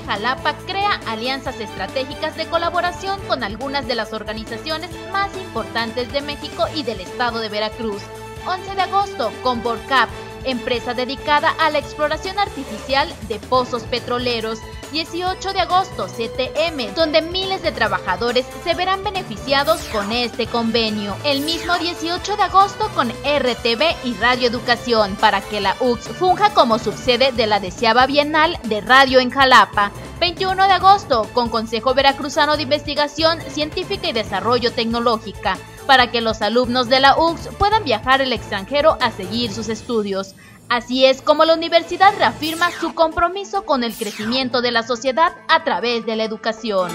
Jalapa crea alianzas estratégicas de colaboración con algunas de las organizaciones más importantes de México y del estado de Veracruz. 11 de agosto, con BORCAP, empresa dedicada a la exploración artificial de pozos petroleros. 18 de agosto, CTM, donde miles de trabajadores se verán beneficiados con este convenio. El mismo 18 de agosto con RTV y Radio Educación, para que la UX funja como subsede de la deseaba Bienal de Radio en Jalapa. 21 de agosto, con Consejo Veracruzano de Investigación Científica y Desarrollo Tecnológica, para que los alumnos de la UX puedan viajar al extranjero a seguir sus estudios. Así es como la universidad reafirma su compromiso con el crecimiento de la sociedad a través de la educación.